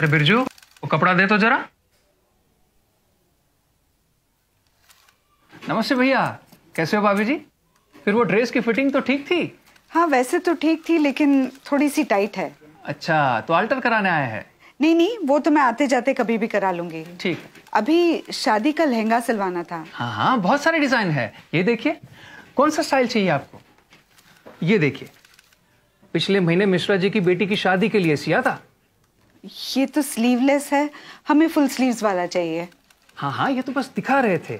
अरे बिरजू वो कपड़ा दे तो जरा। नमस्ते भैया कैसे हो भाभी जी? फिर वो ड्रेस की फिटिंग तो ठीक थी? हाँ वैसे तो ठीक थी लेकिन थोड़ी सी टाइट है। अच्छा तो अल्टर कराने आए हैं? नहीं नहीं वो तो मैं आते जाते कभी भी करा लूँगी। ठीक। अभी शादी का लहंगा सिलवाना था। हाँ हाँ बहुत सारे डिज़ाइन है। ये देखिए कौन सा स्टाइल चाहिए आपको? ये देखिए पिछले महीने मिश्रा जी की बेटी की शादी के लिए सिया था। ये तो स्लीवलेस है। हमें फुल स्लीव्स वाला चाहिए। हाँ हाँ ये तो बस दिखा रहे थे।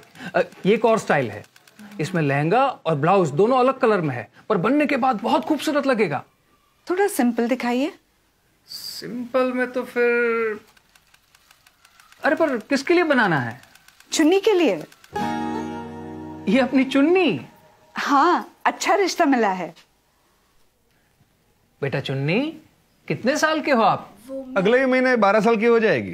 ये एक और स्टाइल है। इसमें लहंगा और ब्लाउज दोनों अलग कलर में है पर बनने के बाद बहुत खूबसूरत लगेगा। थोड़ा सिंपल दिखाइए। सिंपल में तो फिर अरे पर किसके लिए बनाना है? चुन्नी के लिए। ये अपनी चुन्नी? हाँ अच्छा रिश्ता मिला है। बेटा चुन्नी? कितने साल के हो आप? अगले ही महीने बारह साल की हो जाएगी।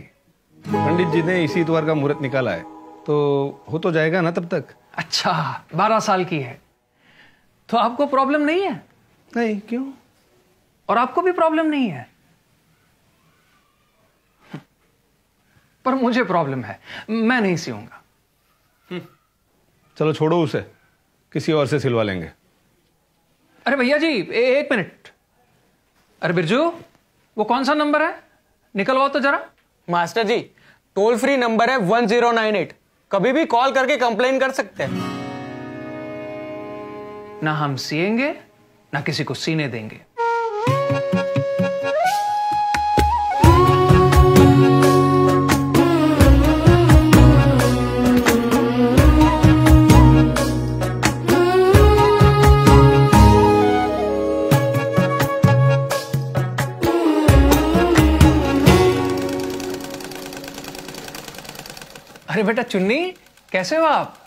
पंडित जी ने इसी इतवार का मुहूर्त निकाला है। तो हो तो जाएगा ना तब तक? अच्छा बारह साल की है। तो आपको प्रॉब्लम नहीं है? नहीं क्यों? और आपको भी प्रॉब्लम नहीं है? पर मुझे प्रॉब्लम है। मैं नहीं सीऊँगा। चलो छोड़ो उसे। किसी और से सिलवा लेंगे। अरे भैया जी ए, एक मिनट। अरे बिरजू वो कौन सा नंबर है? निकलवाओ तो जरा। Master ji toll free number है 1098 कभी भी कॉल करके कंप्लेन कर सकते हैं। ना हम सीएँगे ना किसी को सीने देंगे। अरे बेटा चुन्नी कैसे हो आप?